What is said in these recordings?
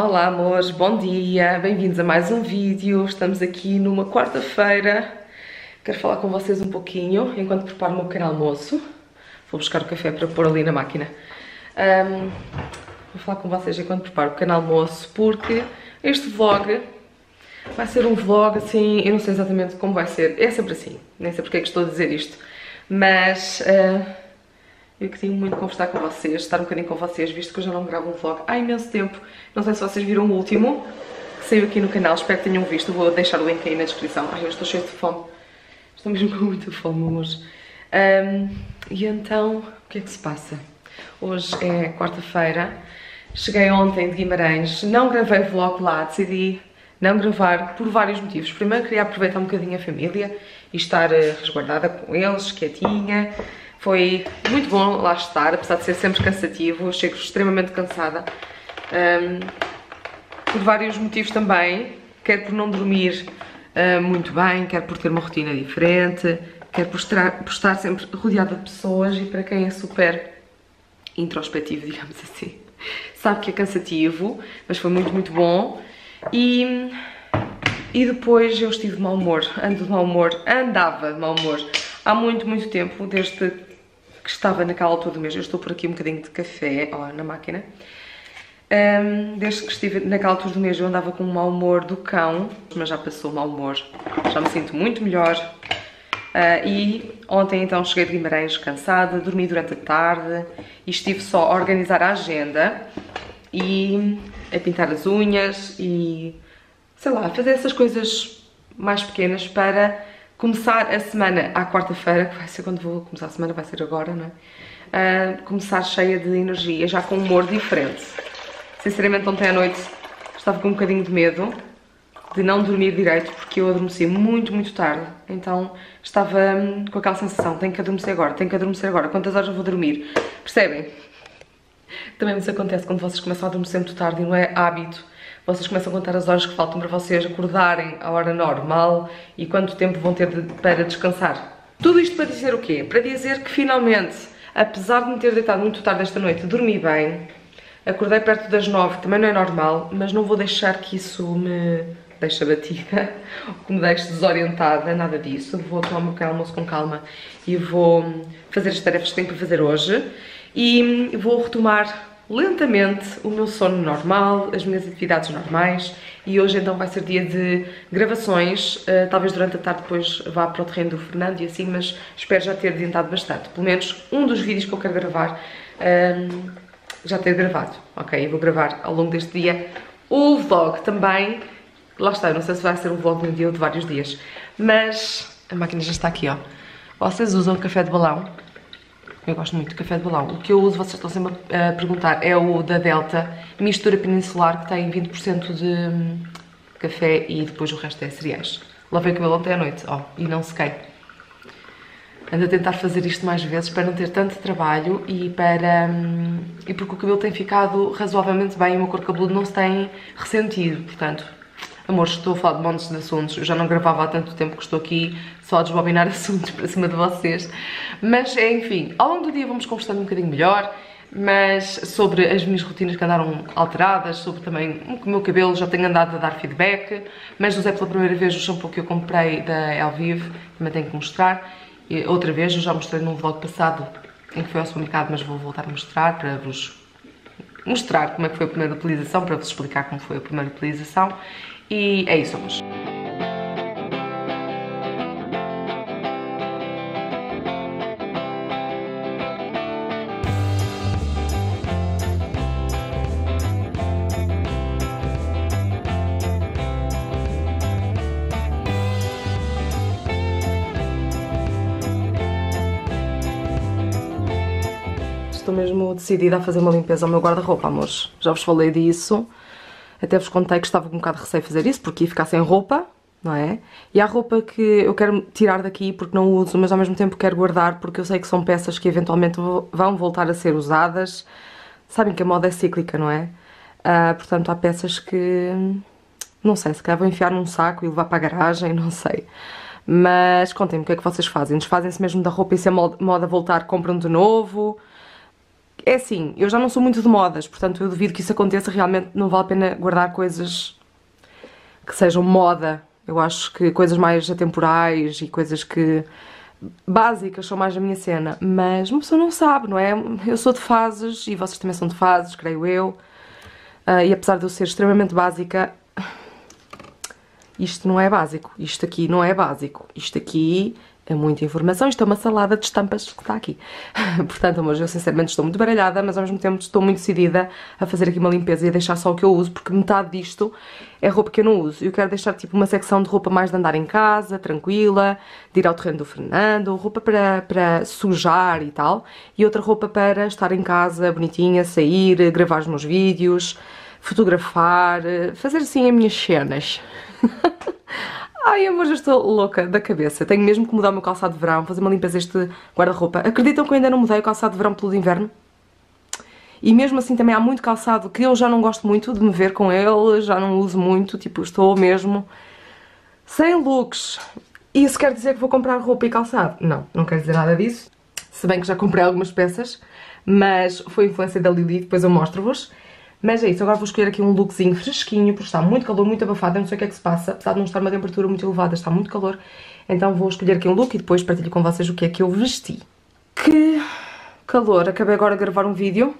Olá amores, bom dia, bem-vindos a mais um vídeo. Estamos aqui numa quarta-feira. Quero falar com vocês um pouquinho enquanto preparo o meu pequeno almoço. Vou buscar o café para pôr ali na máquina. Um, vou falar com vocês enquanto preparo o pequeno almoço porque este vlog vai ser um vlog assim, eu não sei exatamente como vai ser. É sempre assim, nem sei porque é que estou a dizer isto. Mas uh, eu queria muito conversar com vocês, estar um bocadinho com vocês, visto que eu já não gravo um vlog há imenso tempo. Não sei se vocês viram o último, que saiu aqui no canal, espero que tenham visto. Vou deixar o link aí na descrição. Ai, eu estou cheio de fome. Estou mesmo com muita fome, amores. Um, e então, o que é que se passa? Hoje é quarta-feira, cheguei ontem de Guimarães, não gravei vlog lá, decidi não gravar por vários motivos. Primeiro, queria aproveitar um bocadinho a família e estar eh, resguardada com eles, quietinha. Foi muito bom lá estar, apesar de ser sempre cansativo, chego extremamente cansada. Um, por vários motivos também, quer por não dormir uh, muito bem, quer por ter uma rotina diferente, quer por estar, por estar sempre rodeada de pessoas e para quem é super introspectivo, digamos assim, sabe que é cansativo, mas foi muito, muito bom. E, e depois eu estive de mau humor, ando de mau humor, andava de mau humor há muito, muito tempo, desde que estava naquela altura do mês. Eu estou por aqui um bocadinho de café ó, na máquina. Um, desde que estive naquela altura do mês eu andava com um mau humor do cão, mas já passou o mau humor, já me sinto muito melhor. Uh, e ontem então cheguei de Guimarães cansada, dormi durante a tarde e estive só a organizar a agenda e a pintar as unhas e sei lá, fazer essas coisas mais pequenas para começar a semana à quarta-feira, que vai ser quando vou começar a semana, vai ser agora, não é? Uh, começar cheia de energia, já com um humor diferente. Sinceramente, ontem à noite estava com um bocadinho de medo de não dormir direito, porque eu adormeci muito, muito tarde. Então estava hum, com aquela sensação, tenho que adormecer agora, tenho que adormecer agora, quantas horas eu vou dormir? Percebem? Também isso acontece quando vocês começam a adormecer muito tarde e não é hábito. Vocês começam a contar as horas que faltam para vocês acordarem à hora normal e quanto tempo vão ter de, para descansar. Tudo isto para dizer o quê? Para dizer que finalmente, apesar de me ter deitado muito tarde esta noite, dormi bem, acordei perto das nove, também não é normal, mas não vou deixar que isso me deixe abatida, ou que me deixe desorientada, nada disso. Vou tomar o meu almoço com calma e vou fazer as tarefas que tenho para fazer hoje e vou retomar lentamente o meu sono normal, as minhas atividades normais e hoje então vai ser dia de gravações, uh, talvez durante a tarde depois vá para o terreno do Fernando e assim, mas espero já ter adiantado bastante, pelo menos um dos vídeos que eu quero gravar uh, já ter gravado, ok? Eu vou gravar ao longo deste dia o vlog também, lá está, não sei se vai ser um vlog de um dia ou de vários dias, mas a máquina já está aqui, ó. Vocês usam café de balão? Eu gosto muito de café de balão. O que eu uso, vocês estão sempre a perguntar, é o da Delta Mistura Peninsular, que tem 20% de hum, café e depois o resto é cereais. Lavei o cabelo ontem à noite, ó, e não sequei. Ando a tentar fazer isto mais vezes para não ter tanto trabalho e para... Hum, e porque o cabelo tem ficado razoavelmente bem e o meu cor cabeludo não se tem ressentido, portanto, Amores, estou a falar de montes de assuntos, eu já não gravava há tanto tempo que estou aqui só a desbobinar assuntos para cima de vocês. Mas, enfim, ao longo do dia vamos conversando um bocadinho melhor, mas sobre as minhas rotinas que andaram alteradas, sobre também o meu cabelo, já tenho andado a dar feedback, mas usei pela primeira vez o shampoo que eu comprei da Elvive, também tenho que mostrar. E outra vez, eu já mostrei num vlog passado em que foi ao supermercado, mas vou voltar a mostrar para vos mostrar como é que foi a primeira utilização, para vos explicar como foi a primeira utilização. E é isso, amores. Decidida a fazer uma limpeza ao meu guarda-roupa, amores. Já vos falei disso. Até vos contei que estava com um bocado de receio fazer isso, porque ia ficar sem roupa, não é? E há roupa que eu quero tirar daqui porque não uso, mas ao mesmo tempo quero guardar porque eu sei que são peças que eventualmente vão voltar a ser usadas. Sabem que a moda é cíclica, não é? Uh, portanto, há peças que, não sei, se calhar vou enfiar num saco e levar para a garagem, não sei. Mas contem-me o que é que vocês fazem. Desfazem-se mesmo da roupa e se a moda voltar, compram de novo? É assim, eu já não sou muito de modas, portanto eu duvido que isso aconteça, realmente não vale a pena guardar coisas que sejam moda. Eu acho que coisas mais atemporais e coisas que básicas são mais a minha cena, mas uma pessoa não sabe, não é? Eu sou de fases e vocês também são de fases, creio eu. Uh, e apesar de eu ser extremamente básica, isto não é básico. Isto aqui não é básico. Isto aqui é muita informação. Isto é uma salada de estampas que está aqui. Portanto, amores, eu sinceramente estou muito baralhada, mas ao mesmo tempo estou muito decidida a fazer aqui uma limpeza e a deixar só o que eu uso, porque metade disto é roupa que eu não uso. Eu quero deixar tipo uma secção de roupa mais de andar em casa, tranquila, de ir ao terreno do Fernando, roupa para, para sujar e tal, e outra roupa para estar em casa, bonitinha, sair, gravar os meus vídeos, fotografar, fazer assim as minhas cenas. Ai, amor, já estou louca da cabeça. Tenho mesmo que mudar o meu calçado de verão, fazer uma limpeza este guarda-roupa. Acreditam que eu ainda não mudei o calçado de verão pelo de inverno? E mesmo assim também há muito calçado que eu já não gosto muito de me ver com ele, já não uso muito, tipo, estou mesmo sem looks. Isso quer dizer que vou comprar roupa e calçado? Não, não quer dizer nada disso. Se bem que já comprei algumas peças, mas foi influência da Lili, depois eu mostro-vos. Mas é isso, agora vou escolher aqui um lookzinho fresquinho, porque está muito calor, muito abafado, eu não sei o que é que se passa, apesar de não estar uma temperatura muito elevada, está muito calor. Então vou escolher aqui um look e depois partilho com vocês o que é que eu vesti. Que calor, acabei agora de gravar um vídeo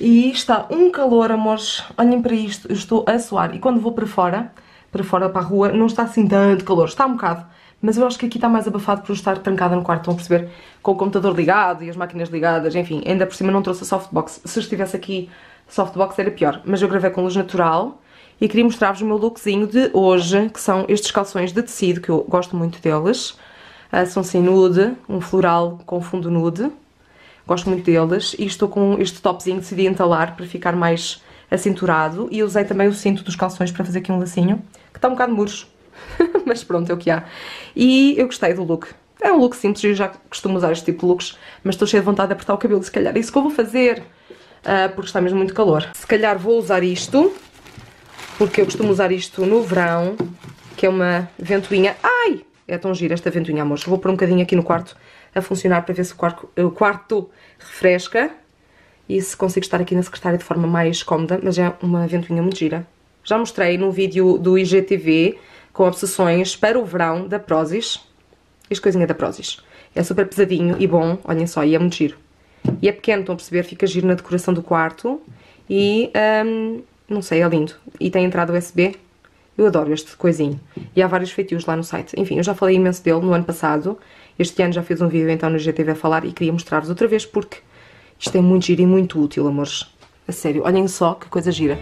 e está um calor, amores, olhem para isto, eu estou a suar. E quando vou para fora, para fora, para a rua, não está assim tanto calor, está um bocado. Mas eu acho que aqui está mais abafado por estar trancada no quarto, estão a perceber? Com o computador ligado e as máquinas ligadas, enfim, ainda por cima não trouxe a softbox. Se estivesse aqui softbox era pior, mas eu gravei com luz natural e queria mostrar-vos o meu lookzinho de hoje, que são estes calções de tecido, que eu gosto muito deles. Uh, são sem nude, um floral com fundo nude, gosto muito deles. E estou com este topzinho, decidi entalar para ficar mais acinturado. E usei também o cinto dos calções para fazer aqui um lacinho, que está um bocado murcho, mas pronto, é o que há. E eu gostei do look. É um look simples, eu já costumo usar este tipo de looks, mas estou cheia de vontade de apertar o cabelo, se calhar é isso que eu vou fazer porque está mesmo muito calor. Se calhar vou usar isto, porque eu costumo usar isto no verão, que é uma ventoinha. Ai! É tão gira esta ventoinha, amores. Vou pôr um bocadinho aqui no quarto a funcionar para ver se o quarto, o quarto refresca e se consigo estar aqui na secretária de forma mais cómoda, mas é uma ventoinha muito gira. Já mostrei no vídeo do IGTV com obsessões para o verão da Prozis. Este coisinha da Prozis. É super pesadinho e bom, olhem só, e é muito giro. E é pequeno, estão a perceber? Fica giro na decoração do quarto. E, um, não sei, é lindo. E tem entrada USB. Eu adoro este coisinho. E há vários feitios lá no site. Enfim, eu já falei imenso dele no ano passado. Este ano já fiz um vídeo então no GTV a falar e queria mostrar-vos outra vez porque isto é muito giro e muito útil, amores. A sério, olhem só que coisa gira.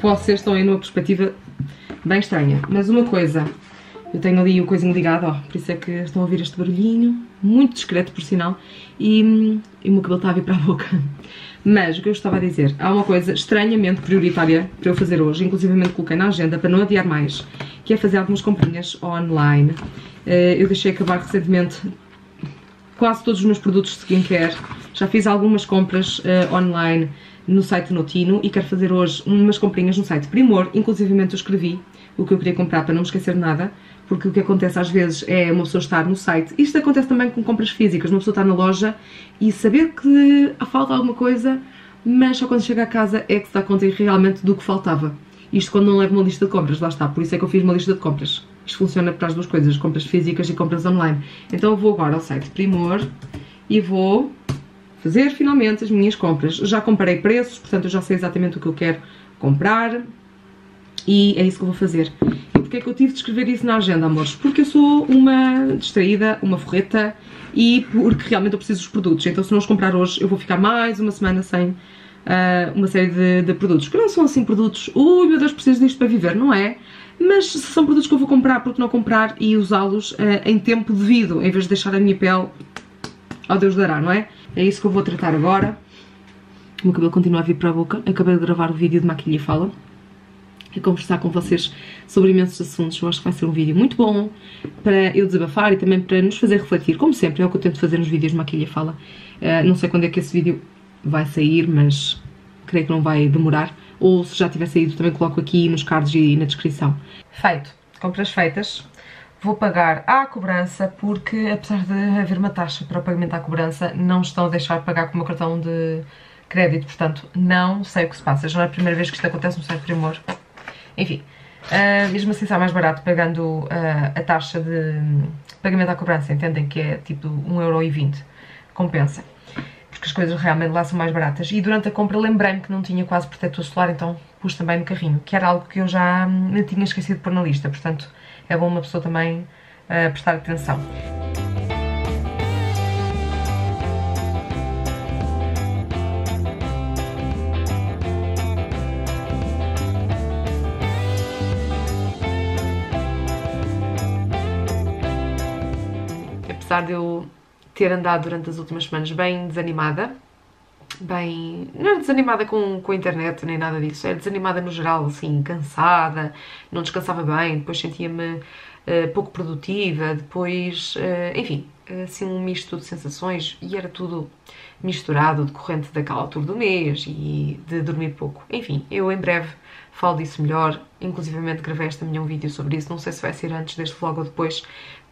Vocês estão aí numa perspectiva bem estranha. Mas uma coisa eu tenho ali o coisinho ligado, ó, por isso é que estão a ouvir este barulhinho, muito discreto por sinal, e, e o meu cabelo está a vir para a boca. Mas o que eu estava a dizer, há uma coisa estranhamente prioritária para eu fazer hoje, inclusivamente coloquei na agenda para não adiar mais, que é fazer algumas comprinhas online. Eh, eu deixei acabar recentemente quase todos os meus produtos de skincare, já fiz algumas compras uh, online no site Notino e quero fazer hoje umas comprinhas no site Primor, inclusivamente eu escrevi o que eu queria comprar para não me esquecer de nada, porque o que acontece às vezes é uma pessoa estar no site, isto acontece também com compras físicas, uma pessoa estar na loja e saber que falta alguma coisa, mas só quando chega a casa é que se dá conta realmente do que faltava. Isto quando não leva uma lista de compras, lá está, por isso é que eu fiz uma lista de compras. Isto funciona para as duas coisas, compras físicas e compras online. Então eu vou agora ao site Primor e vou fazer finalmente as minhas compras. Já comparei preços, portanto eu já sei exatamente o que eu quero comprar e é isso que eu vou fazer porque é que eu tive de escrever isso na agenda, amores? Porque eu sou uma distraída, uma forreta e porque realmente eu preciso dos produtos. Então se não os comprar hoje eu vou ficar mais uma semana sem uh, uma série de, de, produtos. Que não são assim produtos, ui meu Deus, preciso disto para viver, não é? Mas são produtos que eu vou comprar, porque não comprar e usá-los uh, em tempo devido, em vez de deixar a minha pele ao Deus dará, não é? É isso que eu vou tratar agora. O meu cabelo continua a vir para a boca. Acabei de gravar o vídeo de maquilha e fala a conversar com vocês sobre imensos assuntos. Eu acho que vai ser um vídeo muito bom para eu desabafar e também para nos fazer refletir, como sempre, é o que eu tento fazer nos vídeos de Maquilha Fala. Uh, não sei quando é que esse vídeo vai sair, mas creio que não vai demorar. Ou se já tiver saído, também coloco aqui nos cards e na descrição. Feito. Compras feitas. vou pagar à cobrança porque apesar de haver uma taxa para o pagamento à cobrança, não estão a deixar pagar com o meu cartão de crédito, portanto não sei o que se passa. Já não é a primeira vez que isto acontece no site Primor. Enfim, uh, mesmo assim está mais barato pagando uh, a taxa de pagamento à cobrança, entendem que é tipo 1,20€, compensa. Porque as coisas realmente lá são mais baratas. E durante a compra lembrei-me que não tinha quase protetor solar, então pus também no carrinho, que era algo que eu já me tinha esquecido de pôr na lista, portanto é bom uma pessoa também uh, prestar atenção. Apesar de eu ter andado durante as últimas semanas bem desanimada, bem. não era desanimada com, com a internet nem nada disso, era desanimada no geral, assim, cansada, não descansava bem, depois sentia-me uh, pouco produtiva, depois, uh, enfim, assim um misto de sensações e era tudo misturado decorrente daquela altura do mês e de dormir pouco. Enfim, eu em breve falo disso melhor, inclusivamente gravei esta minha um vídeo sobre isso, não sei se vai ser antes deste vlog ou depois,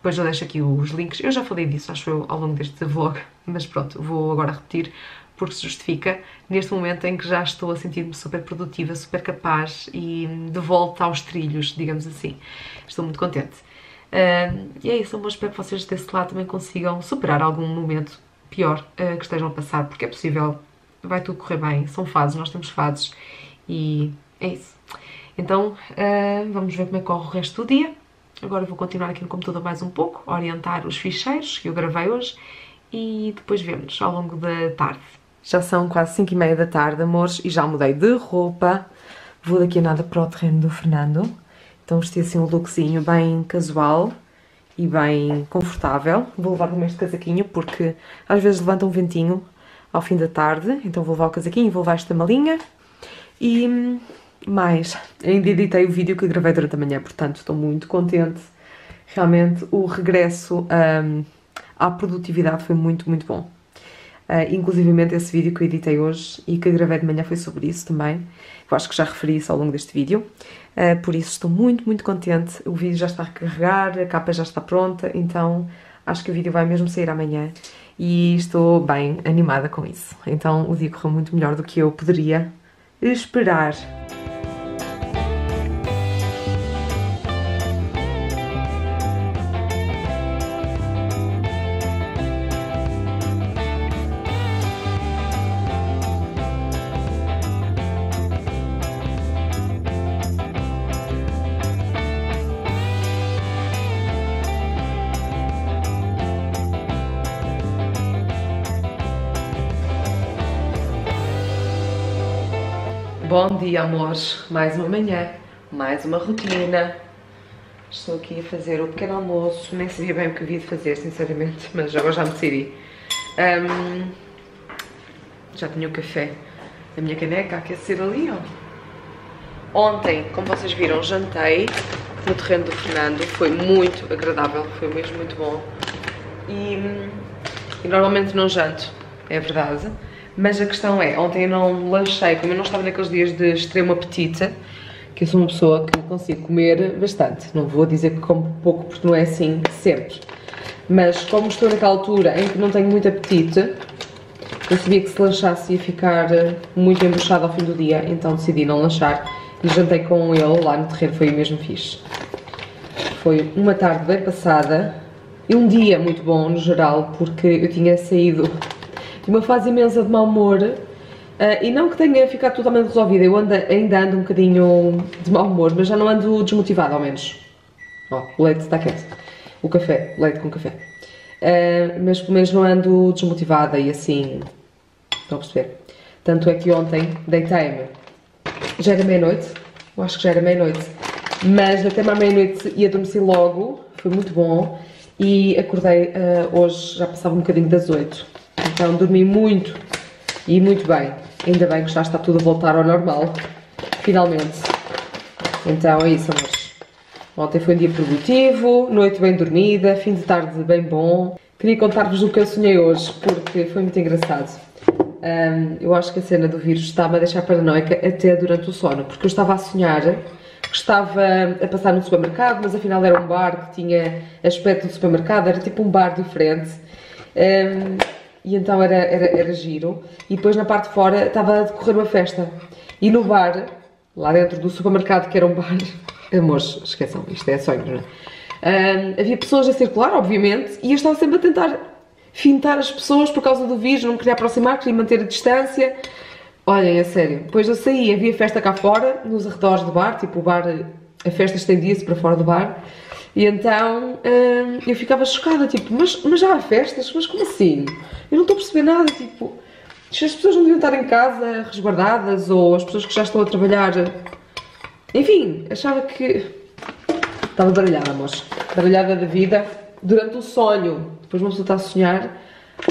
depois eu deixo aqui os links, eu já falei disso, acho eu, ao longo deste vlog, mas pronto, vou agora repetir porque se justifica neste momento em que já estou a sentir-me super produtiva, super capaz e de volta aos trilhos, digamos assim. Estou muito contente. Uh, e é isso, eu espero que vocês desse lado também consigam superar algum momento pior uh, que estejam a passar, porque é possível, vai tudo correr bem, são fases, nós temos fases e é isso. Então, uh, vamos ver como é que corre o resto do dia. Agora vou continuar aqui no computador mais um pouco, orientar os ficheiros que eu gravei hoje e depois vemos ao longo da tarde. Já são quase 5 e meia da tarde, amores, e já mudei de roupa. Vou daqui a nada para o terreno do Fernando. Então vesti assim um lookzinho bem casual e bem confortável. Vou levar o este casaquinho porque às vezes levanta um ventinho ao fim da tarde. Então vou levar o casaquinho, vou levar esta malinha. E mais, ainda editei o vídeo que gravei durante a manhã, portanto estou muito contente. Realmente o regresso um, à produtividade foi muito, muito bom. Uh, inclusivamente esse vídeo que eu editei hoje e que gravei de manhã foi sobre isso também. Eu acho que já referi isso ao longo deste vídeo. Uh, por isso estou muito, muito contente. O vídeo já está a carregar, a capa já está pronta, então acho que o vídeo vai mesmo sair amanhã. E estou bem animada com isso. Então o dia correu muito melhor do que eu poderia esperar. Dia, amores. Mais uma manhã, mais uma rotina. Estou aqui a fazer o pequeno almoço. Nem sabia bem o que havia de fazer, sinceramente, mas agora já me decidi. Um, já tinha o café da minha caneca a aquecer ali, ó. Ontem, como vocês viram, jantei no terreno do Fernando. Foi muito agradável, foi mesmo muito bom. E, e normalmente não janto, é verdade. Mas a questão é, ontem eu não lanchei, como eu não estava naqueles dias de extremo apetite, que eu sou uma pessoa que consigo comer bastante. Não vou dizer que como pouco, porque não é assim sempre. Mas como estou naquela altura em que não tenho muito apetite, eu sabia que se lanchasse ia ficar muito embuchado ao fim do dia, então decidi não lanchar e jantei com ele lá no terreno, foi mesmo fixe. Foi uma tarde bem passada e um dia muito bom no geral, porque eu tinha saído uma fase imensa de mau humor uh, e não que tenha ficado totalmente resolvida, eu ando, ainda ando um bocadinho de mau humor, mas já não ando desmotivada ao menos. Ó, oh, o leite está quente. O café, leite com café. Uh, mas pelo menos não ando desmotivada e assim. Estão a perceber? Tanto é que ontem deitei-me. Já era meia-noite, eu acho que já era meia-noite, mas até à meia-noite e adormeci logo, foi muito bom. E acordei uh, hoje, já passava um bocadinho das oito. Então dormi muito e muito bem. Ainda bem que já está tudo a voltar ao normal, finalmente. Então é isso, amores. Ontem foi um dia produtivo, noite bem dormida, fim de tarde bem bom. Queria contar-vos o que eu sonhei hoje, porque foi muito engraçado. Um, eu acho que a cena do vírus está-me a deixar paranoica até durante o sono, porque eu estava a sonhar que estava a passar no supermercado, mas afinal era um bar que tinha aspecto de supermercado, era tipo um bar diferente. Um, e então era, era, era giro. E depois na parte de fora estava a decorrer uma festa. E no bar, lá dentro do supermercado, que era um bar. Amores, esqueçam, isto é sonho, não é? Um, havia pessoas a circular, obviamente, e eu estava sempre a tentar fintar as pessoas por causa do vírus, não queria aproximar, queria manter a distância. Olhem, a sério. Depois eu saí, havia festa cá fora, nos arredores do bar, tipo o bar, a festa estendia-se para fora do bar. E então hum, eu ficava chocada, tipo, mas, mas já há festas? Mas como assim? Eu não estou a perceber nada, tipo, as pessoas não deviam estar em casa resguardadas ou as pessoas que já estão a trabalhar. Enfim, achava que estava baralhada, moça. Baralhada da vida durante o sonho. Depois uma pessoa está a sonhar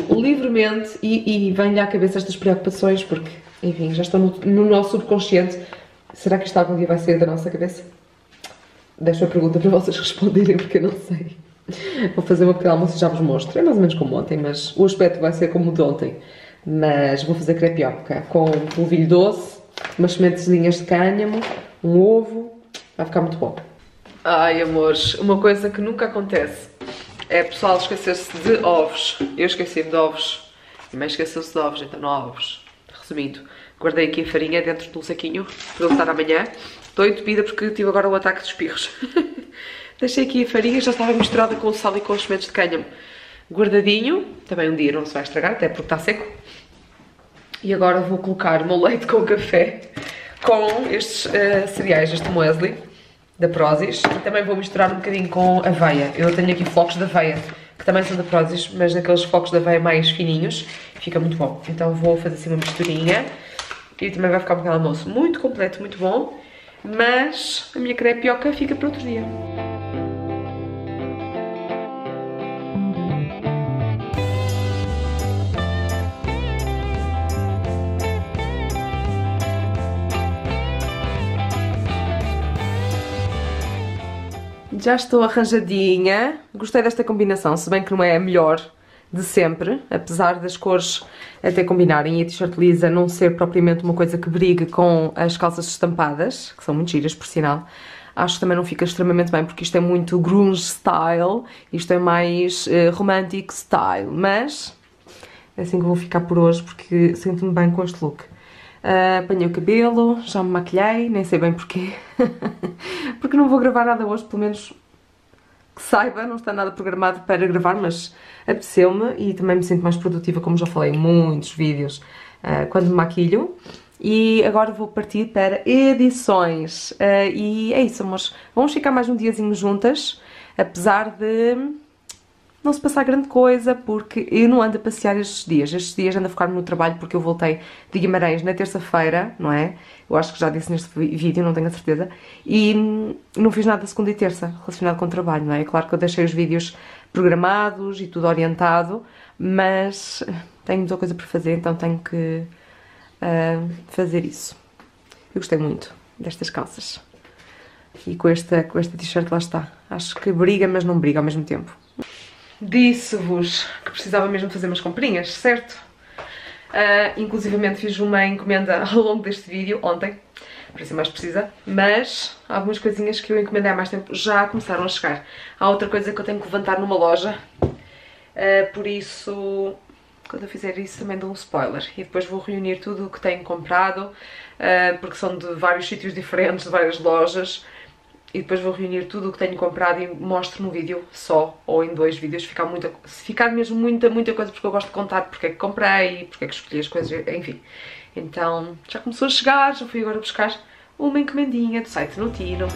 livremente e, e vem-lhe à cabeça estas preocupações, porque, enfim, já estão no, no nosso subconsciente. Será que isto algum dia vai sair da nossa cabeça? Deixo a pergunta para vocês responderem, porque eu não sei. Vou fazer uma pequena almoço e já vos mostro. É mais ou menos como ontem, mas o aspecto vai ser como o de ontem. Mas vou fazer crepioca com polvilho doce, umas sementezinhas de cânhamo, um ovo. Vai ficar muito bom. Ai, amores, uma coisa que nunca acontece é pessoal esquecer-se de ovos. Eu esqueci-me de ovos. E mãe esqueceu-se de ovos, então não há ovos. Resumindo, guardei aqui a farinha dentro de um saquinho para usar amanhã. Estou entupida porque tive agora um ataque de espirros. Deixei aqui a farinha, já estava misturada com o sal e com os sementes de cânhamo. Guardadinho, também um dia não se vai estragar, até porque está seco. E agora vou colocar o meu leite com café com estes uh, cereais, este muesli da Prozis. E também vou misturar um bocadinho com aveia. Eu tenho aqui flocos de aveia, que também são da Prozis, mas daqueles flocos de aveia mais fininhos. Fica muito bom. Então vou fazer assim uma misturinha. E também vai ficar um pequeno almoço muito completo, muito bom mas a minha crepioca fica para outro dia. Já estou arranjadinha, gostei desta combinação, se bem que não é a melhor de sempre, apesar das cores até combinarem e a t-shirt lisa não ser propriamente uma coisa que brigue com as calças estampadas, que são muito giras por sinal, acho que também não fica extremamente bem porque isto é muito grunge style, isto é mais uh, romantic style, mas é assim que vou ficar por hoje porque sinto-me bem com este look. Uh, apanhei o cabelo, já me maquilhei, nem sei bem porquê, porque não vou gravar nada hoje, pelo menos que saiba, não está nada programado para gravar, mas apeteceu-me e também me sinto mais produtiva, como já falei em muitos vídeos, uh, quando me maquilho. E agora vou partir para edições. Uh, e é isso, amores. Vamos ficar mais um diazinho juntas, apesar de não se passar grande coisa, porque eu não ando a passear estes dias. Estes dias ando a focar no trabalho porque eu voltei de Guimarães na terça-feira, não é? Eu acho que já disse neste vídeo, não tenho a certeza. E não fiz nada segunda e terça relacionado com o trabalho, não é? É claro que eu deixei os vídeos programados e tudo orientado, mas tenho muita coisa para fazer, então tenho que uh, fazer isso. Eu gostei muito destas calças. E com esta, com esta t-shirt lá está. Acho que briga, mas não briga ao mesmo tempo. Disse-vos que precisava mesmo fazer umas comprinhas, certo? Uh, inclusivamente fiz uma encomenda ao longo deste vídeo, ontem, para ser mais precisa, mas algumas coisinhas que eu encomendei há mais tempo já começaram a chegar. Há outra coisa que eu tenho que levantar numa loja, uh, por isso, quando eu fizer isso também dou um spoiler. E depois vou reunir tudo o que tenho comprado, uh, porque são de vários sítios diferentes, de várias lojas, e depois vou reunir tudo o que tenho comprado e mostro num vídeo só ou em dois vídeos, ficar muita, se ficar mesmo muita, muita coisa porque eu gosto de contar porque é que comprei, porque é que escolhi as coisas, enfim. Então já começou a chegar, já fui agora buscar uma encomendinha do site Notino.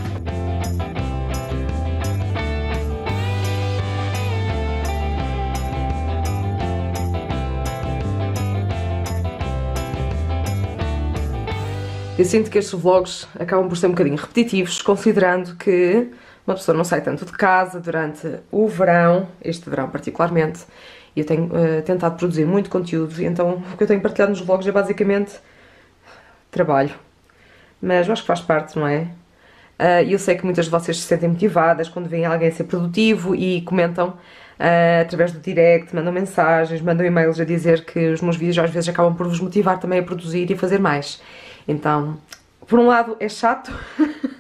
Eu sinto que estes vlogs acabam por ser um bocadinho repetitivos, considerando que uma pessoa não sai tanto de casa durante o verão, este verão particularmente, e eu tenho uh, tentado produzir muito conteúdo, e então o que eu tenho partilhado nos vlogs é basicamente trabalho. Mas eu acho que faz parte, não é? Uh, eu sei que muitas de vocês se sentem motivadas quando veem alguém ser produtivo e comentam uh, através do direct, mandam mensagens, mandam e-mails a dizer que os meus vídeos às vezes acabam por vos motivar também a produzir e fazer mais. Então, por um lado é chato,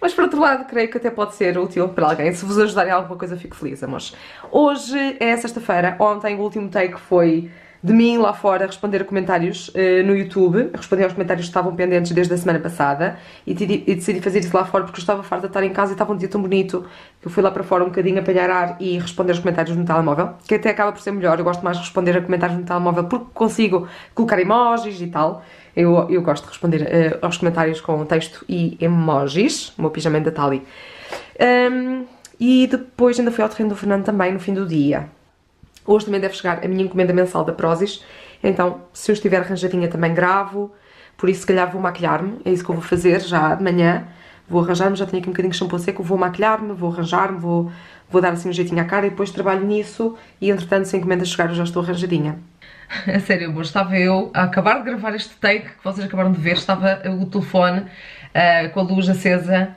Mas por outro lado, creio que até pode ser útil para alguém. Se vos ajudar em alguma coisa, fico feliz, amores. Hoje é sexta-feira. Ontem o último take foi de mim lá fora responder a comentários uh, no YouTube, responder aos comentários que estavam pendentes desde a semana passada e, e, decidi fazer isso lá fora porque eu estava farta de estar em casa e estava um dia tão bonito que eu fui lá para fora um bocadinho apanhar ar e responder aos comentários no telemóvel, que até acaba por ser melhor, eu gosto mais de responder a comentários no telemóvel porque consigo colocar emojis e tal. Eu, eu gosto de responder uh, aos comentários com texto e emojis, o meu pijama da Tali. Um, e depois ainda fui ao terreno do Fernando também no fim do dia. Hoje também deve chegar a minha encomenda mensal da Prozis, então se eu estiver arranjadinha também gravo, por isso se calhar vou maquilhar-me, é isso que eu vou fazer já de manhã. Vou arranjar-me, já tenho aqui um bocadinho de shampoo seco, vou maquilhar-me, vou arranjar-me, vou, vou dar assim um jeitinho à cara e depois trabalho nisso e entretanto se a encomenda chegar eu já estou arranjadinha. A sério, amor, estava eu a acabar de gravar este take que vocês acabaram de ver, estava o telefone uh, com a luz acesa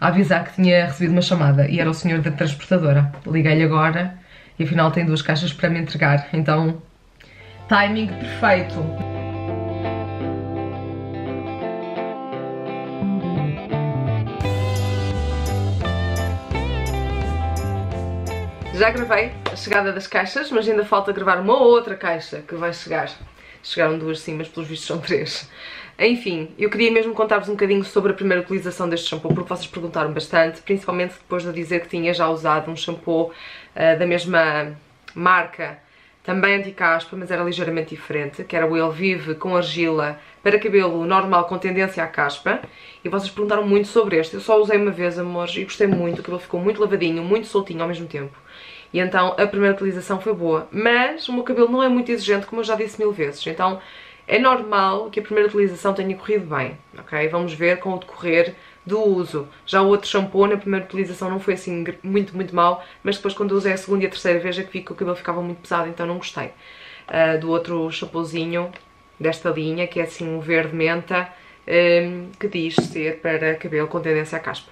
a avisar que tinha recebido uma chamada e era o senhor da transportadora. Liguei-lhe agora e afinal tem duas caixas para me entregar, então timing perfeito. Já gravei a chegada das caixas, mas ainda falta gravar uma outra caixa que vai chegar. Chegaram duas sim, mas pelos vistos são três. Enfim, eu queria mesmo contar-vos um bocadinho sobre a primeira utilização deste shampoo, porque vocês perguntaram bastante, principalmente depois de eu dizer que tinha já usado um shampoo uh, da mesma marca, também anti-caspa, mas era ligeiramente diferente, que era o Elvive com argila para cabelo normal com tendência à caspa. E vocês perguntaram muito sobre este. Eu só usei uma vez, amores, e gostei muito. O cabelo ficou muito lavadinho, muito soltinho ao mesmo tempo. E então a primeira utilização foi boa. Mas o meu cabelo não é muito exigente, como eu já disse mil vezes. Então é normal que a primeira utilização tenha corrido bem, ok? Vamos ver com o decorrer do uso. Já o outro shampoo na primeira utilização não foi assim muito, muito mal, mas depois quando usei a segunda e a terceira vez é que vi que o cabelo ficava muito pesado, então não gostei. Uh, do outro shampoozinho desta linha, que é assim um verde menta, um, que diz ser para cabelo com tendência à caspa.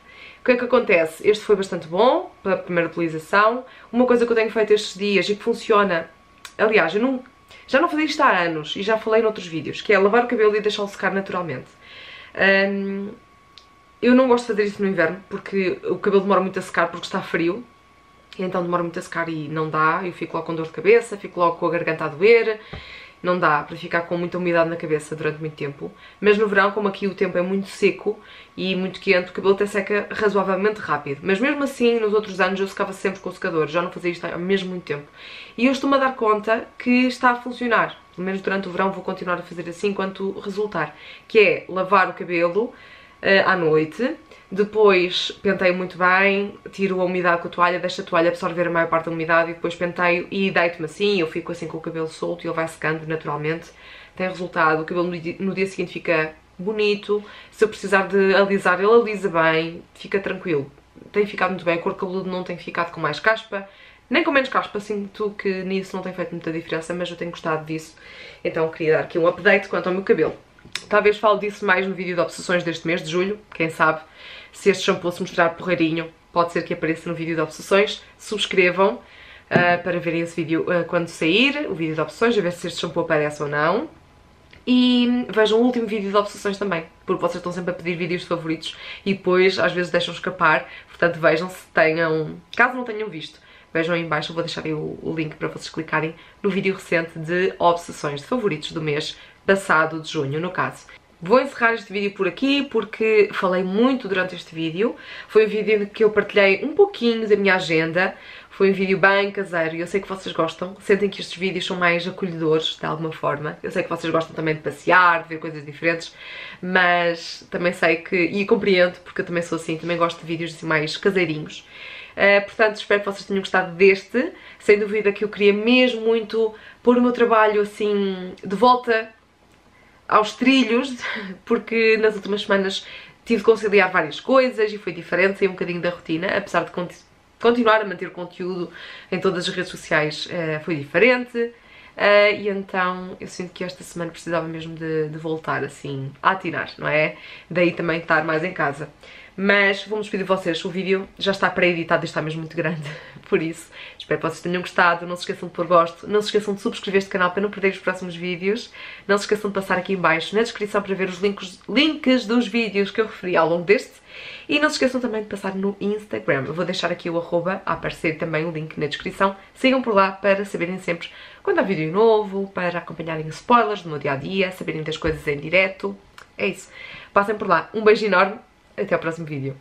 Que é que acontece? Este foi bastante bom para a primeira utilização. Uma coisa que eu tenho feito estes dias e que funciona, aliás, eu não já não fazia isto há anos e já falei noutros vídeos, que é lavar o cabelo e deixá-lo secar naturalmente. Um, eu não gosto de fazer isso no inverno porque o cabelo demora muito a secar porque está frio. E então demora muito a secar e não dá. Eu fico logo com dor de cabeça, fico logo com a garganta a doer. Não dá para ficar com muita umidade na cabeça durante muito tempo. Mas no verão, como aqui o tempo é muito seco e muito quente, o cabelo até seca razoavelmente rápido. Mas mesmo assim, nos outros anos eu secava sempre com o secador. Já não fazia isto há mesmo muito tempo. E eu estou-me a dar conta que está a funcionar. Pelo menos durante o verão vou continuar a fazer assim enquanto resultar. Que é lavar o cabelo à noite. Depois penteio muito bem, tiro a umidade com a toalha, deixo a toalha absorver a maior parte da umidade e depois penteio e deito-me assim, eu fico assim com o cabelo solto e ele vai secando naturalmente. Tem resultado, o cabelo no dia seguinte fica bonito, se eu precisar de alisar ele alisa bem, fica tranquilo. Tem ficado muito bem, a cor cabeludo não tem ficado com mais caspa, nem com menos caspa, sinto que nisso não tem feito muita diferença, mas eu tenho gostado disso, então queria dar aqui um update quanto ao meu cabelo. Talvez fale disso mais no vídeo de obsessões deste mês de julho, quem sabe. Se este shampoo se mostrar porreirinho, pode ser que apareça no vídeo de obsessões. Subscrevam uh, para verem esse vídeo uh, quando sair, o vídeo de obsessões, a ver se este shampoo aparece ou não. E vejam o último vídeo de obsessões também, porque vocês estão sempre a pedir vídeos de favoritos e depois às vezes deixam escapar, portanto vejam se tenham, caso não tenham visto, vejam aí em baixo, eu vou deixar aí o link para vocês clicarem no vídeo recente de obsessões de favoritos do mês passado de junho, no caso. Vou encerrar este vídeo por aqui porque falei muito durante este vídeo. Foi um vídeo que eu partilhei um pouquinho da minha agenda. Foi um vídeo bem caseiro e eu sei que vocês gostam. Sentem que estes vídeos são mais acolhedores, de alguma forma. Eu sei que vocês gostam também de passear, de ver coisas diferentes, mas também sei que, e compreendo, porque eu também sou assim, também gosto de vídeos assim mais caseirinhos. Uh, portanto, espero que vocês tenham gostado deste. Sem dúvida que eu queria mesmo muito pôr o meu trabalho assim de volta aos trilhos, porque nas últimas semanas tive de conciliar várias coisas e foi diferente, saí um bocadinho da rotina, apesar de continuar a manter conteúdo em todas as redes sociais, uh, foi diferente. Uh, e então eu sinto que esta semana precisava mesmo de, de voltar assim a atirar, não é? Daí também estar mais em casa. Mas vou-me despedir de vocês. O vídeo já está pré-editado e está mesmo muito grande. Por isso, espero que vocês tenham gostado. Não se esqueçam de pôr gosto. Não se esqueçam de subscrever este canal para não perder os próximos vídeos. Não se esqueçam de passar aqui em baixo na descrição para ver os links, links dos vídeos que eu referi ao longo deste. E não se esqueçam também de passar no Instagram. Eu vou deixar aqui o arroba a aparecer também o link na descrição. Sigam por lá para saberem sempre quando há vídeo novo, para acompanharem spoilers do meu dia-a-dia, -dia, saberem das coisas em direto. É isso. Passem por lá. Um beijo enorme até ao próximo vídeo.